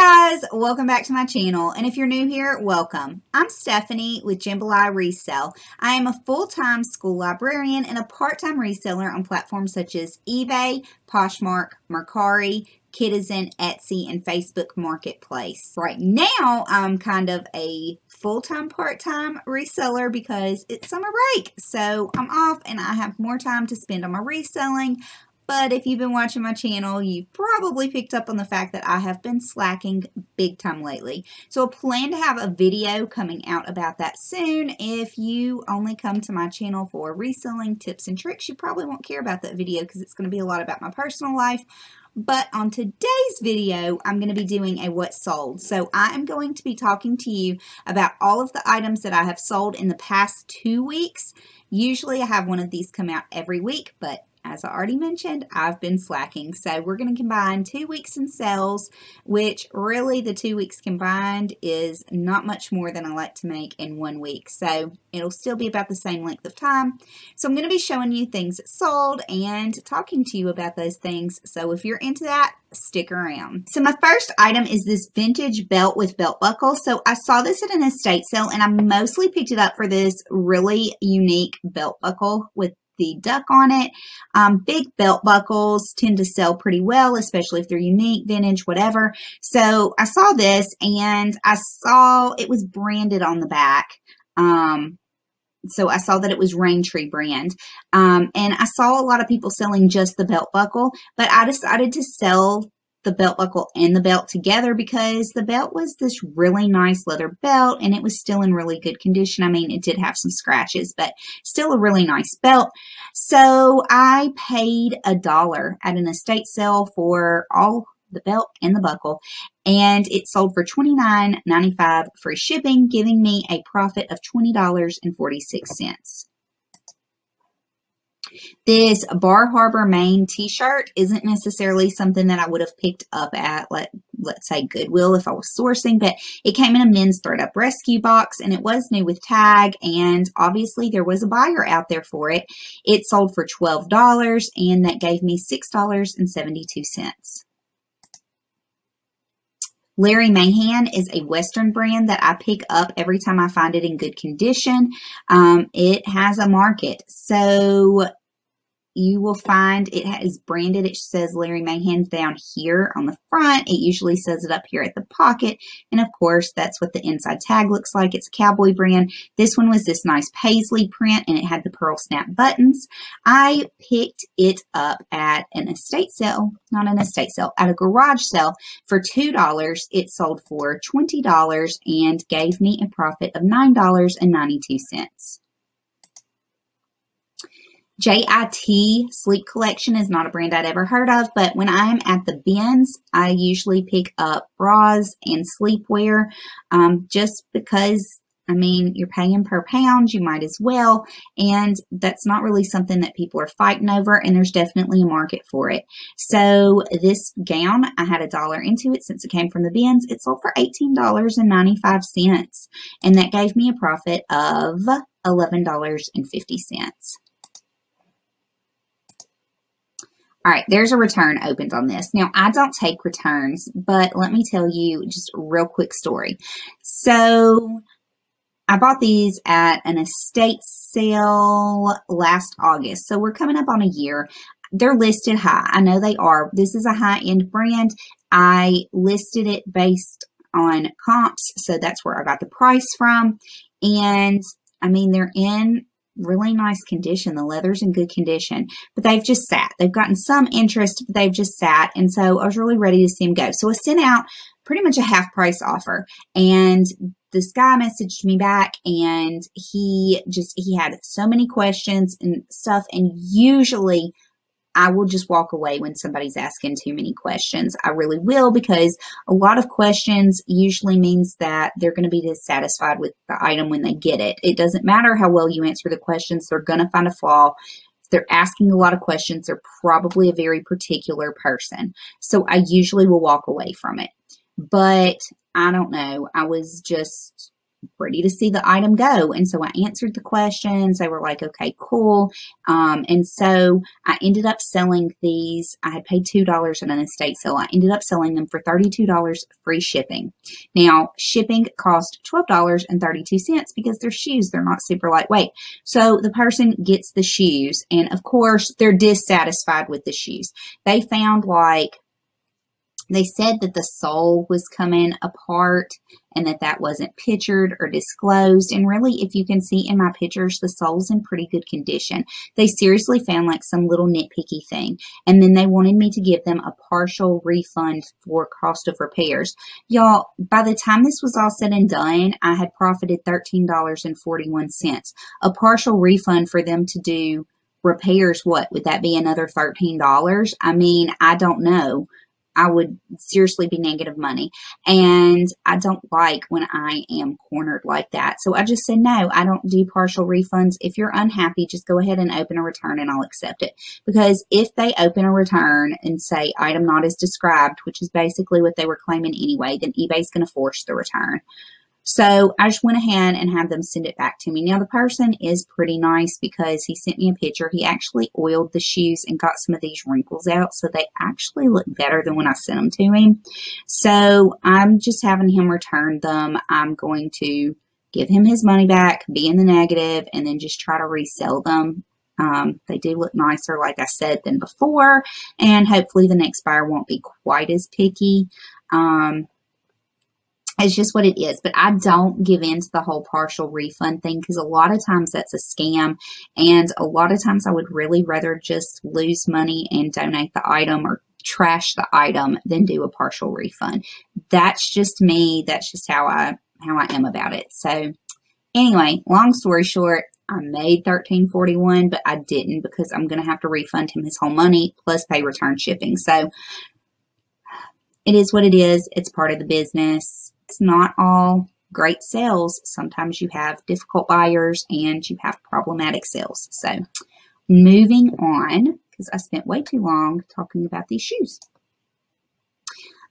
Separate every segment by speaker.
Speaker 1: guys, welcome back to my channel. And if you're new here, welcome. I'm Stephanie with Jambalaya Resale. I am a full-time school librarian and a part-time reseller on platforms such as eBay, Poshmark, Mercari, Kidizen, Etsy, and Facebook Marketplace. Right now, I'm kind of a full-time, part-time reseller because it's summer break. So I'm off and I have more time to spend on my reselling. But if you've been watching my channel, you've probably picked up on the fact that I have been slacking big time lately. So I plan to have a video coming out about that soon. If you only come to my channel for reselling tips and tricks, you probably won't care about that video because it's going to be a lot about my personal life. But on today's video, I'm going to be doing a what sold. So I am going to be talking to you about all of the items that I have sold in the past two weeks. Usually I have one of these come out every week, but as I already mentioned, I've been slacking. So we're going to combine two weeks in sales, which really the two weeks combined is not much more than I like to make in one week. So it'll still be about the same length of time. So I'm going to be showing you things that sold and talking to you about those things. So if you're into that, stick around. So my first item is this vintage belt with belt buckle. So I saw this at an estate sale and I mostly picked it up for this really unique belt buckle with the duck on it. Um, big belt buckles tend to sell pretty well, especially if they're unique, vintage, whatever. So I saw this and I saw it was branded on the back. Um, so I saw that it was Rain Tree brand. Um, and I saw a lot of people selling just the belt buckle, but I decided to sell the belt buckle and the belt together because the belt was this really nice leather belt and it was still in really good condition. I mean, it did have some scratches, but still a really nice belt. So I paid a dollar at an estate sale for all the belt and the buckle and it sold for $29.95 free shipping, giving me a profit of $20.46. This Bar Harbor, Maine t-shirt isn't necessarily something that I would have picked up at, let, let's say, Goodwill if I was sourcing, but it came in a men's thredUP rescue box and it was new with tag and obviously there was a buyer out there for it. It sold for $12 and that gave me $6.72. Larry Mahan is a Western brand that I pick up every time I find it in good condition. Um, it has a market. So you will find it is branded. It says Larry Mahan down here on the front. It usually says it up here at the pocket. And of course, that's what the inside tag looks like. It's a cowboy brand. This one was this nice paisley print and it had the pearl snap buttons. I picked it up at an estate sale, not an estate sale, at a garage sale for $2. It sold for $20 and gave me a profit of $9.92. JIT Sleep Collection is not a brand I'd ever heard of, but when I'm at the bins, I usually pick up bras and sleepwear um, just because, I mean, you're paying per pound, you might as well, and that's not really something that people are fighting over, and there's definitely a market for it. So this gown, I had a dollar into it since it came from the bins. It sold for $18.95, and that gave me a profit of $11.50. All right, there's a return opened on this. Now, I don't take returns, but let me tell you just a real quick story. So, I bought these at an estate sale last August. So, we're coming up on a year. They're listed high. I know they are. This is a high end brand. I listed it based on comps. So, that's where I got the price from. And I mean, they're in really nice condition. The leather's in good condition, but they've just sat. They've gotten some interest, but they've just sat. And so I was really ready to see them go. So I sent out pretty much a half price offer and this guy messaged me back and he just, he had so many questions and stuff. And usually I will just walk away when somebody's asking too many questions. I really will because a lot of questions usually means that they're going to be dissatisfied with the item when they get it. It doesn't matter how well you answer the questions, they're going to find a flaw. If they're asking a lot of questions, they're probably a very particular person. So I usually will walk away from it. But I don't know. I was just ready to see the item go. And so I answered the questions. They were like, okay, cool. Um, and so I ended up selling these. I had paid $2 in an estate sale. I ended up selling them for $32 free shipping. Now, shipping cost $12.32 because they're shoes. They're not super lightweight. So the person gets the shoes and of course they're dissatisfied with the shoes. They found like they said that the sole was coming apart and that that wasn't pictured or disclosed. And really, if you can see in my pictures, the sole's in pretty good condition. They seriously found like some little nitpicky thing. And then they wanted me to give them a partial refund for cost of repairs. Y'all, by the time this was all said and done, I had profited $13.41. A partial refund for them to do repairs, what would that be another $13? I mean, I don't know. I would seriously be negative money. And I don't like when I am cornered like that. So I just said, no, I don't do partial refunds. If you're unhappy, just go ahead and open a return and I'll accept it. Because if they open a return and say item not as described, which is basically what they were claiming anyway, then eBay's going to force the return. So I just went ahead and had them send it back to me. Now the person is pretty nice because he sent me a picture. He actually oiled the shoes and got some of these wrinkles out. So they actually look better than when I sent them to him. So I'm just having him return them. I'm going to give him his money back, be in the negative, and then just try to resell them. Um, they do look nicer, like I said, than before. And hopefully the next buyer won't be quite as picky. Um, it's just what it is. But I don't give in to the whole partial refund thing because a lot of times that's a scam. And a lot of times I would really rather just lose money and donate the item or trash the item than do a partial refund. That's just me. That's just how I how I am about it. So anyway, long story short, I made thirteen forty one, but I didn't because I'm gonna have to refund him his whole money plus pay return shipping. So it is what it is. It's part of the business it's not all great sales. Sometimes you have difficult buyers and you have problematic sales. So moving on, because I spent way too long talking about these shoes.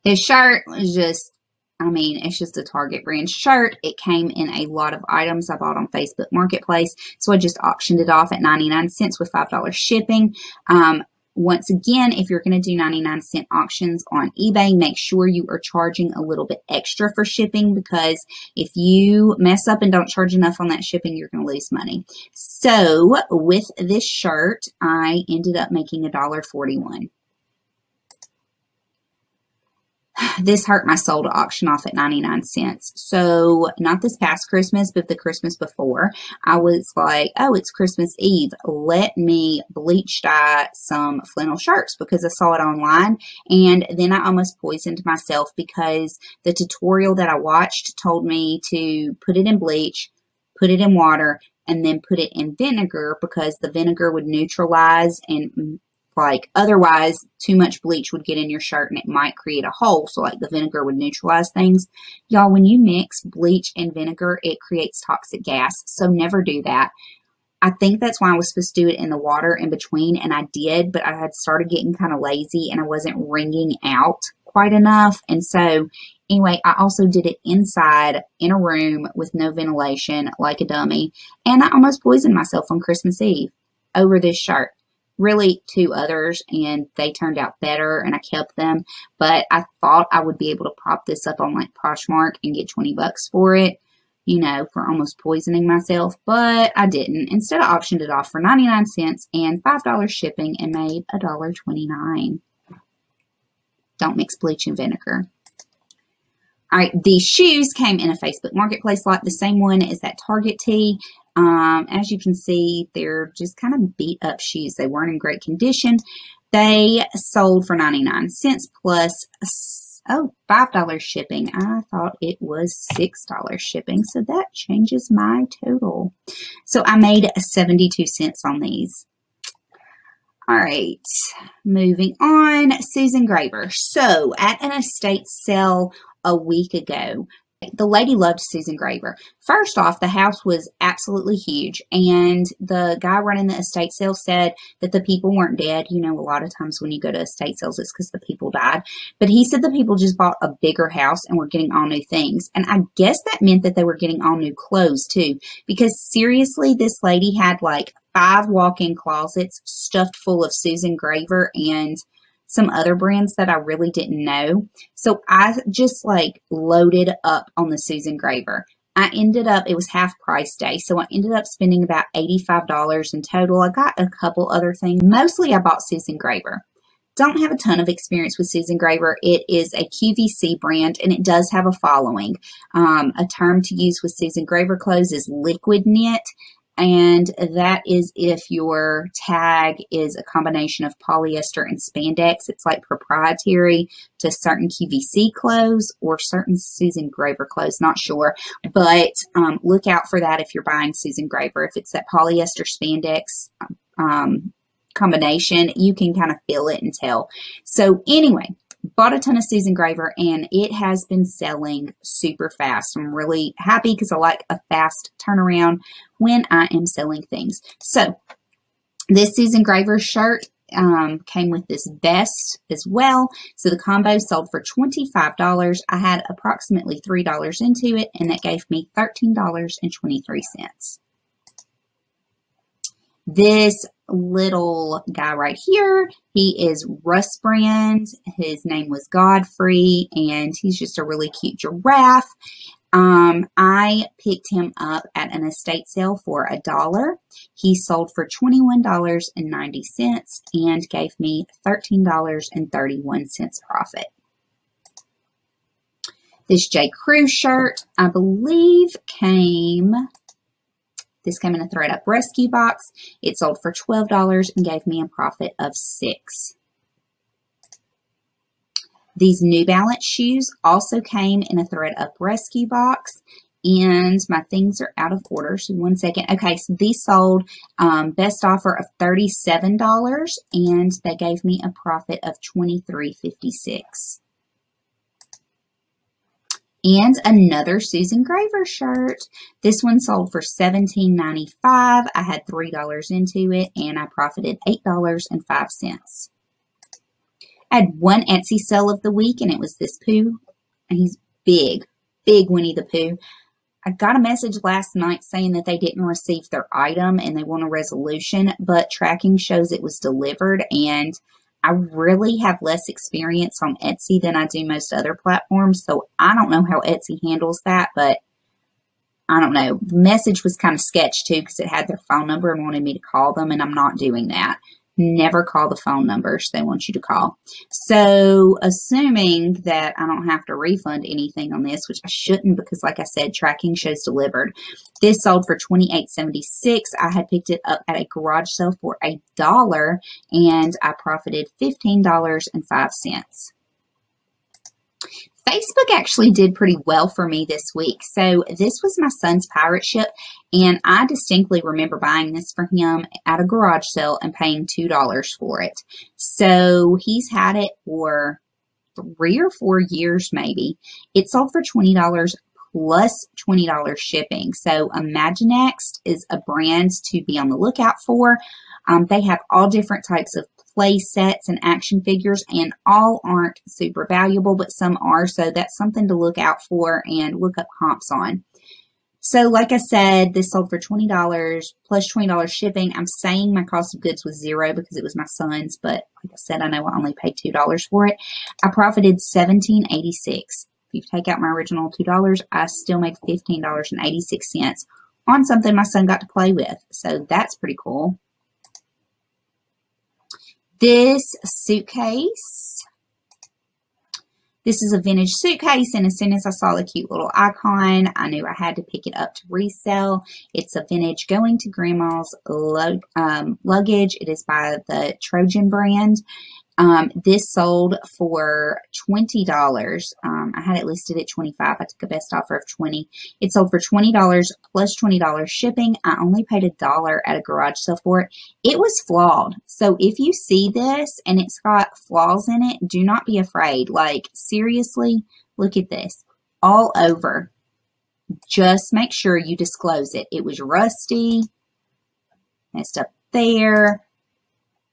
Speaker 1: This shirt was just, I mean, it's just a Target brand shirt. It came in a lot of items I bought on Facebook Marketplace. So I just auctioned it off at 99 cents with $5 shipping. Um, once again, if you're going to do 99 cent auctions on eBay, make sure you are charging a little bit extra for shipping because if you mess up and don't charge enough on that shipping, you're going to lose money. So with this shirt, I ended up making a dollar 41 this hurt my soul to auction off at 99 cents. So, not this past Christmas, but the Christmas before, I was like, oh, it's Christmas Eve. Let me bleach dye some flannel shirts because I saw it online. And then I almost poisoned myself because the tutorial that I watched told me to put it in bleach, put it in water, and then put it in vinegar because the vinegar would neutralize and like otherwise too much bleach would get in your shirt and it might create a hole. So like the vinegar would neutralize things. Y'all when you mix bleach and vinegar it creates toxic gas. So never do that. I think that's why I was supposed to do it in the water in between, and I did, but I had started getting kind of lazy and I wasn't wringing out quite enough. And so, anyway, I also did it inside in a room with no ventilation, like a dummy, and I almost poisoned myself on Christmas Eve over this shirt really two others and they turned out better and I kept them. But I thought I would be able to prop this up on like Poshmark and get 20 bucks for it, you know, for almost poisoning myself, but I didn't. Instead, I auctioned it off for 99 cents and $5 shipping and made $1.29. Don't mix bleach and vinegar. All right, these shoes came in a Facebook Marketplace lot, the same one as that Target tee. Um, as you can see, they're just kind of beat up shoes. They weren't in great condition. They sold for 99 cents plus, oh, $5 shipping. I thought it was $6 shipping, so that changes my total. So I made 72 cents on these. All right, moving on. Susan Graver. So at an estate sale a week ago, the lady loved Susan Graver. First off, the house was absolutely huge, and the guy running the estate sale said that the people weren't dead. You know, a lot of times when you go to estate sales, it's because the people died. But he said the people just bought a bigger house and were getting all new things. And I guess that meant that they were getting all new clothes too, because seriously, this lady had like five walk in closets stuffed full of Susan Graver and some other brands that I really didn't know. So I just like loaded up on the Susan Graver. I ended up, it was half price day. So I ended up spending about $85 in total. I got a couple other things. Mostly I bought Susan Graver. Don't have a ton of experience with Susan Graver. It is a QVC brand and it does have a following. Um, a term to use with Susan Graver clothes is liquid knit and that is if your tag is a combination of polyester and spandex. It's like proprietary to certain QVC clothes or certain Susan Graver clothes, not sure. But um, look out for that if you're buying Susan Graver. If it's that polyester spandex um, combination, you can kind of feel it and tell. So anyway, bought a ton of Susan Graver and it has been selling super fast. I'm really happy because I like a fast turnaround when I am selling things. So this Susan Graver shirt um, came with this vest as well. So the combo sold for $25. I had approximately $3 into it and that gave me $13.23. This little guy right here, he is Russ Brand. His name was Godfrey, and he's just a really cute giraffe. Um, I picked him up at an estate sale for a dollar. He sold for $21.90 and gave me $13.31 profit. This J. Crew shirt, I believe, came this came in a thredUP rescue box. It sold for $12 and gave me a profit of 6 These New Balance shoes also came in a thredUP rescue box and my things are out of order. So one second. Okay, so these sold um, best offer of $37 and they gave me a profit of $23.56 and another Susan Graver shirt. This one sold for $17.95. I had $3 into it and I profited $8.05. I had one Etsy sale of the week and it was this Pooh. And he's big, big Winnie the Pooh. I got a message last night saying that they didn't receive their item and they want a resolution, but tracking shows it was delivered and I really have less experience on Etsy than I do most other platforms. So I don't know how Etsy handles that, but I don't know. The message was kind of sketch too because it had their phone number and wanted me to call them, and I'm not doing that never call the phone numbers they want you to call. So, assuming that I don't have to refund anything on this, which I shouldn't because, like I said, tracking shows delivered. This sold for $28.76. I had picked it up at a garage sale for a dollar and I profited $15.05. Facebook actually did pretty well for me this week. So this was my son's pirate ship, and I distinctly remember buying this for him at a garage sale and paying $2 for it. So he's had it for three or four years maybe. It sold for $20 plus $20 shipping. So Imaginext is a brand to be on the lookout for. Um, they have all different types of play sets and action figures, and all aren't super valuable, but some are. So that's something to look out for and look up comps on. So, like I said, this sold for $20 plus $20 shipping. I'm saying my cost of goods was zero because it was my son's, but like I said, I know I only paid $2 for it. I profited $17.86. If you take out my original $2, I still make $15.86 on something my son got to play with. So that's pretty cool. This suitcase, this is a vintage suitcase, and as soon as I saw the cute little icon, I knew I had to pick it up to resell. It's a vintage going to grandma's lug, um, luggage. It is by the Trojan brand, um, this sold for $20. Um, I had it listed at 25. I took a best offer of 20. It sold for $20 plus $20 shipping. I only paid a dollar at a garage sale for it. It was flawed. So if you see this and it's got flaws in it, do not be afraid. Like seriously, look at this. all over. Just make sure you disclose it. It was rusty, messed up there,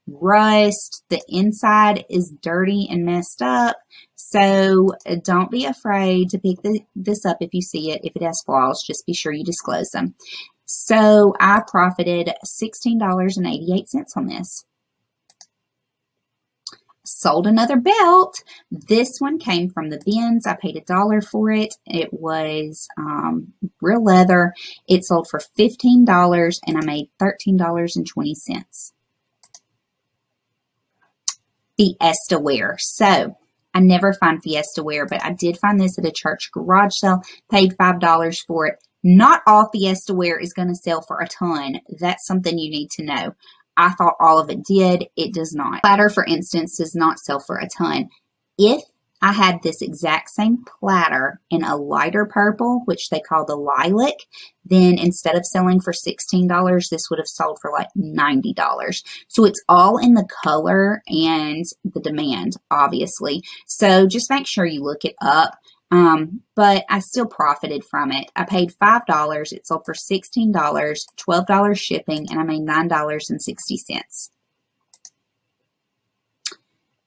Speaker 1: rust. The inside is dirty and messed up. So uh, don't be afraid to pick the, this up if you see it. If it has flaws, just be sure you disclose them. So I profited $16.88 on this. Sold another belt. This one came from the bins. I paid a dollar for it. It was um, real leather. It sold for $15 and I made $13.20. Fiesta wear. So I never find Fiesta wear, but I did find this at a church garage sale. Paid $5 for it. Not all Fiesta wear is going to sell for a ton. That's something you need to know. I thought all of it did. It does not. Platter, for instance, does not sell for a ton. If I had this exact same platter in a lighter purple, which they call the lilac, then instead of selling for $16, this would have sold for like $90. So it's all in the color and the demand, obviously. So just make sure you look it up. Um, but I still profited from it. I paid $5. It sold for $16, $12 shipping, and I made $9.60.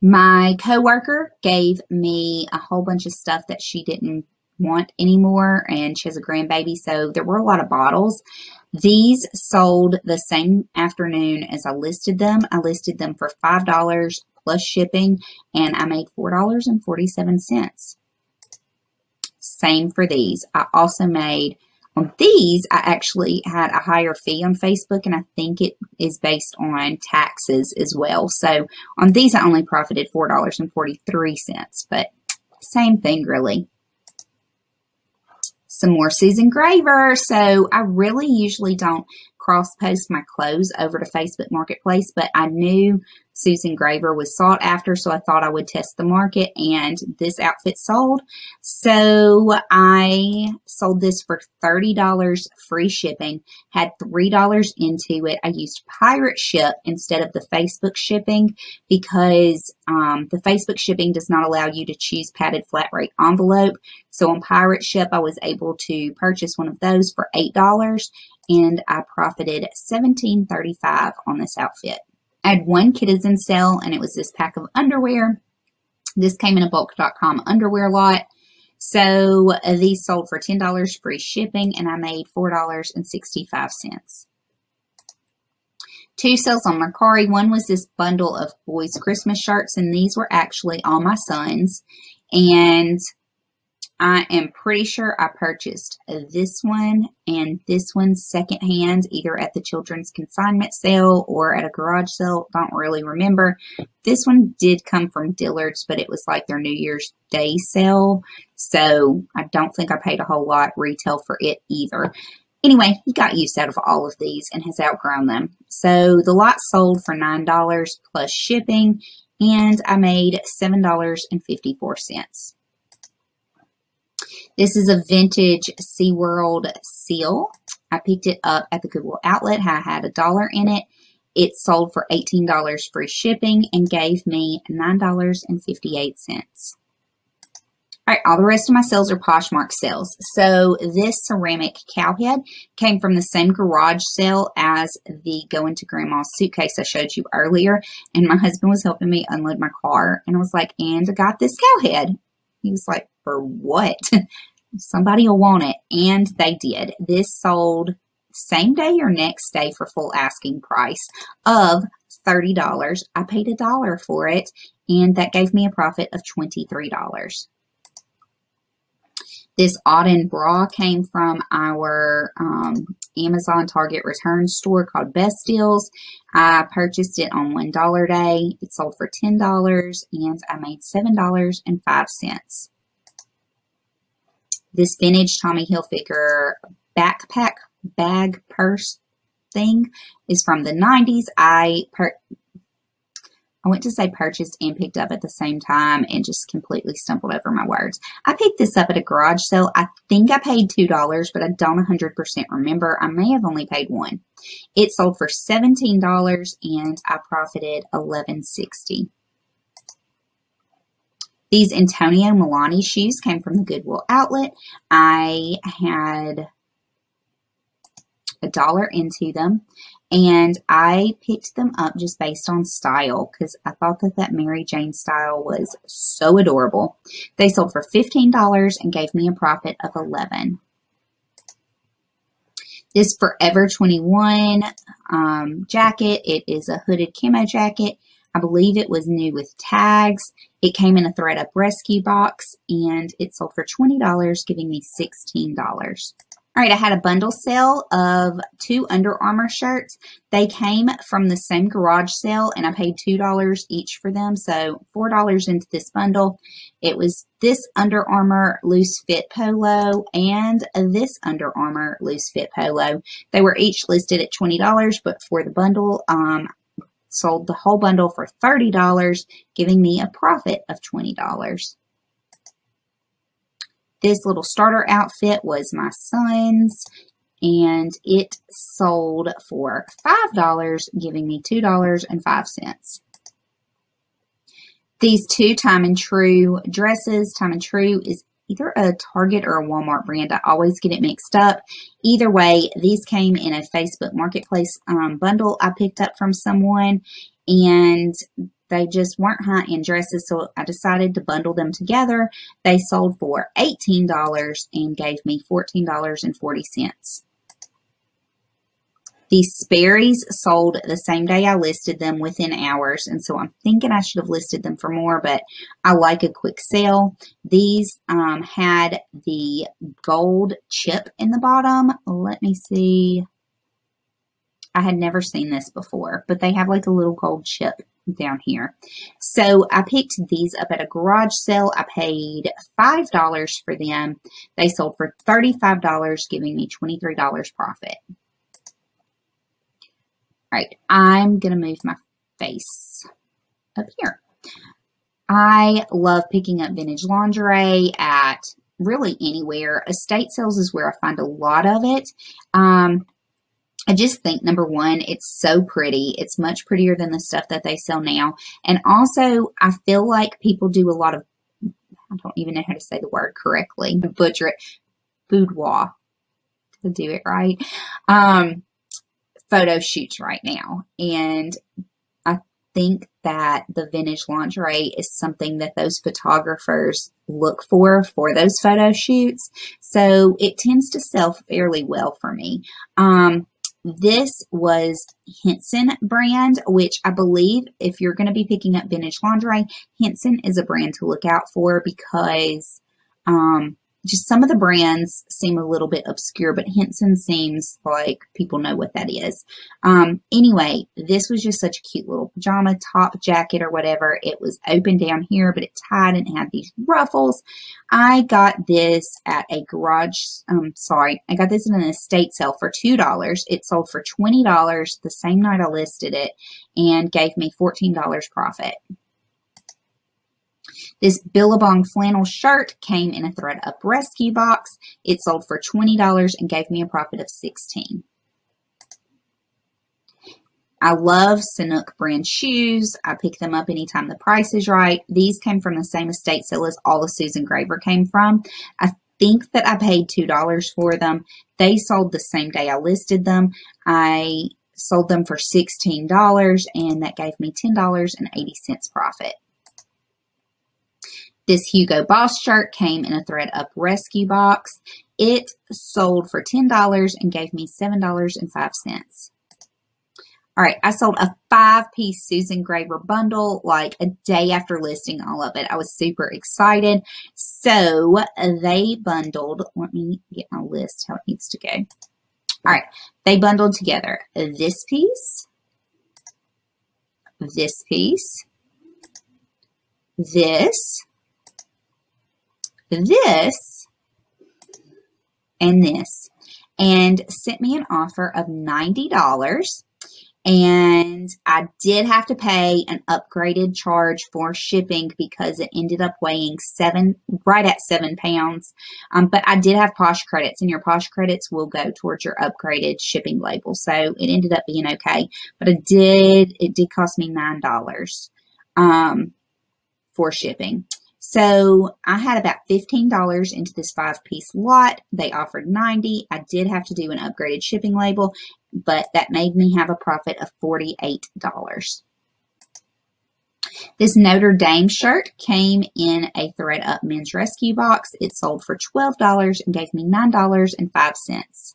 Speaker 1: My coworker gave me a whole bunch of stuff that she didn't want anymore, and she has a grandbaby, so there were a lot of bottles. These sold the same afternoon as I listed them. I listed them for $5 plus shipping, and I made $4.47. Same for these. I also made on these, I actually had a higher fee on Facebook, and I think it is based on taxes as well. So on these, I only profited $4.43, but same thing really. Some more Susan Graver. So I really usually don't cross post my clothes over to Facebook Marketplace, but I knew Susan Graver was sought after, so I thought I would test the market and this outfit sold. So I sold this for $30 free shipping, had $3 into it. I used Pirate Ship instead of the Facebook shipping because um, the Facebook shipping does not allow you to choose padded flat rate envelope. So on Pirate Ship, I was able to purchase one of those for $8 and I profited $17.35 on this outfit. I had one Kidizen sale and it was this pack of underwear. This came in a bulk.com underwear lot. So uh, these sold for $10 free shipping and I made $4.65. Two sales on Mercari. One was this bundle of boys' Christmas shirts and these were actually all my sons. And I am pretty sure I purchased this one and this one secondhand, either at the children's consignment sale or at a garage sale. Don't really remember. This one did come from Dillard's, but it was like their New Year's Day sale. So I don't think I paid a whole lot retail for it either. Anyway, he got use out of all of these and has outgrown them. So the lot sold for $9 plus shipping, and I made $7.54. This is a vintage SeaWorld seal. I picked it up at the Goodwill outlet. I had a dollar in it. It sold for $18 free shipping and gave me $9.58. All right, all the rest of my sales are Poshmark sales. So this ceramic cow head came from the same garage sale as the Go Into Grandma's suitcase I showed you earlier. And my husband was helping me unload my car. And I was like, and I got this cow head. He was like, for what? Somebody will want it. And they did. This sold same day or next day for full asking price of $30. I paid a dollar for it, and that gave me a profit of $23. This Auden bra came from our um, Amazon Target return store called Best Deals. I purchased it on $1 day. It sold for $10 and I made $7.05. This vintage Tommy Hilfiger backpack bag purse thing is from the 90s. I I went to say purchased and picked up at the same time and just completely stumbled over my words. I picked this up at a garage sale. I think I paid $2, but I don't 100% remember. I may have only paid one. It sold for $17 and I profited $11.60. These Antonio Melani shoes came from the Goodwill outlet. I had a dollar into them and I picked them up just based on style because I thought that that Mary Jane style was so adorable. They sold for $15 and gave me a profit of 11 This Forever 21 um, jacket, it is a hooded camo jacket. I believe it was new with tags. It came in a thredUP rescue box and it sold for $20, giving me $16. All right, I had a bundle sale of two Under Armour shirts. They came from the same garage sale and I paid $2 each for them. So $4 into this bundle. It was this Under Armour loose fit polo and this Under Armour loose fit polo. They were each listed at $20, but for the bundle, um, sold the whole bundle for $30, giving me a profit of $20. This little starter outfit was my son's and it sold for $5, giving me $2.05. These two Time and Tru dresses, Time and Tru is either a Target or a Walmart brand. I always get it mixed up. Either way, these came in a Facebook Marketplace um, bundle I picked up from someone, and they just weren't high-end dresses, so I decided to bundle them together. They sold for $18 and gave me $14.40. These Sperry's sold the same day I listed them within hours, and so I'm thinking I should have listed them for more, but I like a quick sale. These um, had the gold chip in the bottom. Let me see. I had never seen this before, but they have like a little gold chip down here. So I picked these up at a garage sale. I paid $5 for them. They sold for $35, giving me $23 profit. All right, I'm going to move my face up here. I love picking up vintage lingerie at really anywhere. Estate sales is where I find a lot of it. Um, I just think number one, it's so pretty. It's much prettier than the stuff that they sell now. And also, I feel like people do a lot of, I don't even know how to say the word correctly, butcher it, boudoir, to do it right, um, photo shoots right now. And I think that the vintage lingerie is something that those photographers look for for those photo shoots. So it tends to sell fairly well for me. Um, this was Henson brand, which I believe if you're going to be picking up vintage lingerie, Henson is a brand to look out for because um, just some of the brands seem a little bit obscure, but Henson seems like people know what that is. Um, anyway, this was just such a cute little pajama top jacket or whatever. It was open down here, but it tied and had these ruffles. I got this at a garage, um, sorry, I got this in an estate sale for $2. It sold for $20 the same night I listed it and gave me $14 profit. This Billabong flannel shirt came in a thredUP rescue box. It sold for $20 and gave me a profit of 16 I love Sanuk brand shoes. I pick them up anytime the price is right. These came from the same estate sale as all of Susan Graver came from. I think that I paid $2 for them. They sold the same day I listed them. I sold them for $16 and that gave me $10.80 profit. This Hugo Boss shirt came in a thredUP rescue box. It sold for $10 and gave me $7.05. All right, I sold a five-piece Susan Graver bundle like a day after listing all of it. I was super excited. So they bundled, let me get my list how it needs to go. All right, they bundled together this piece, this piece, this, this and this and sent me an offer of $90 and I did have to pay an upgraded charge for shipping because it ended up weighing seven, right at seven pounds. Um, but I did have Posh credits, and your Posh credits will go towards your upgraded shipping label. So it ended up being okay. But it did, it did cost me nine dollars um, for shipping. So I had about $15 into this five piece lot. They offered 90. I did have to do an upgraded shipping label, but that made me have a profit of $48. This Notre Dame shirt came in a thredUP men's rescue box. It sold for $12 and gave me $9.05.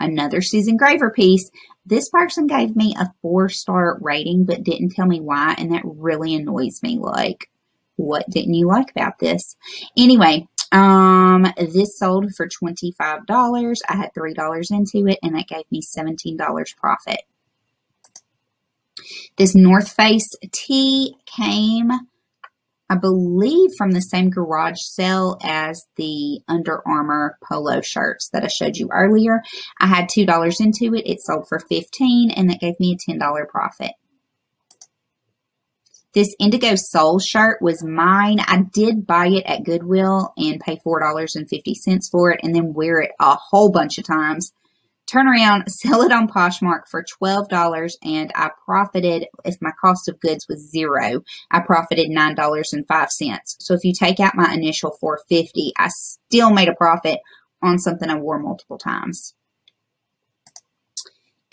Speaker 1: Another Susan Graver piece. This person gave me a four star rating but didn't tell me why, and that really annoys me. Like, what didn't you like about this? Anyway, um, this sold for $25. I had $3 into it, and that gave me $17 profit. This North Face tee came, I believe, from the same garage sale as the Under Armour polo shirts that I showed you earlier. I had $2 into it. It sold for 15 and that gave me a $10 profit. This Indigo Soul shirt was mine. I did buy it at Goodwill and pay $4.50 for it and then wear it a whole bunch of times turn around, sell it on Poshmark for $12 and I profited, if my cost of goods was zero, I profited $9.05. So if you take out my initial 450, I still made a profit on something I wore multiple times.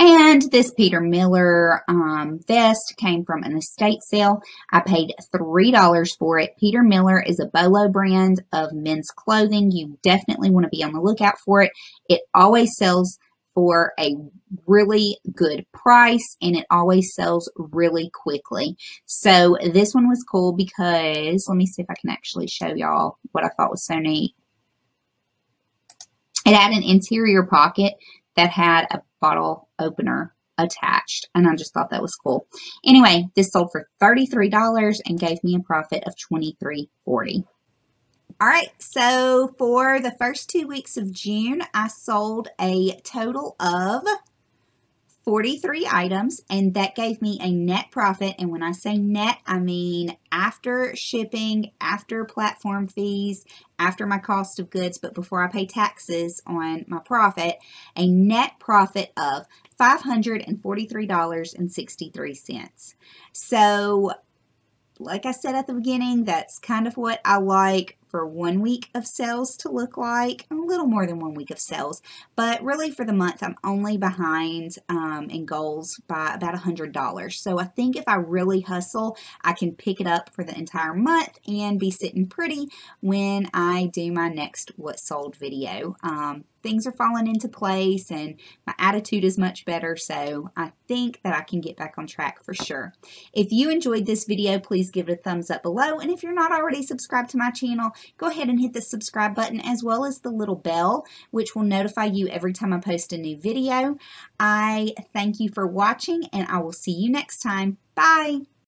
Speaker 1: And this Peter Millar um, vest came from an estate sale. I paid $3 for it. Peter Millar is a Bolo brand of men's clothing. You definitely want to be on the lookout for it. It always sells for a really good price and it always sells really quickly. So this one was cool because let me see if I can actually show y'all what I thought was so neat. It had an interior pocket that had a bottle opener attached and I just thought that was cool. Anyway, this sold for $33 and gave me a profit of $23.40. All right, so for the first two weeks of June, I sold a total of 43 items, and that gave me a net profit. And when I say net, I mean after shipping, after platform fees, after my cost of goods, but before I pay taxes on my profit, a net profit of $543.63. So, like I said at the beginning, that's kind of what I like for one week of sales to look like, a little more than one week of sales, but really for the month, I'm only behind um, in goals by about a $100. So I think if I really hustle, I can pick it up for the entire month and be sitting pretty when I do my next What Sold video. Um, things are falling into place and my attitude is much better. So I think that I can get back on track for sure. If you enjoyed this video, please give it a thumbs up below. And if you're not already subscribed to my channel, go ahead and hit the subscribe button as well as the little bell, which will notify you every time I post a new video. I thank you for watching and I will see you next time. Bye.